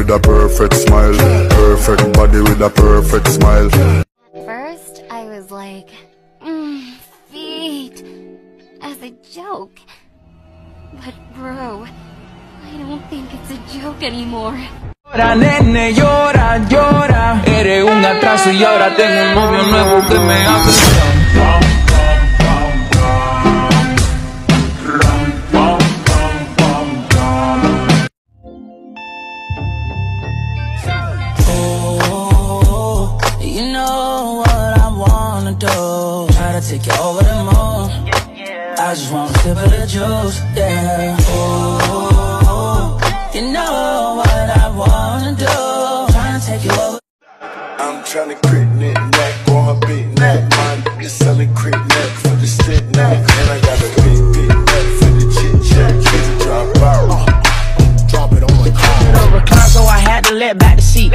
with a perfect smile. Perfect body with a perfect smile. At first, I was like, mm, feet, as a joke. But bro, I don't think it's a joke anymore. Llora, nene, llora, llora. Eres un atraso y ahora tengo un novio nuevo que me hace. Wanna do. Try to take you over the moon. I just want a sip of the juice, yeah. Oh, you know what I wanna do. Trying to take you over. I'm tryna crit knit neck on her big neck. My nigga selling crit neck for the stick neck. And I got a big, big neck for the chit chat. Kids a drop out. Drop it on my car. Recline, so I had to let back the seat.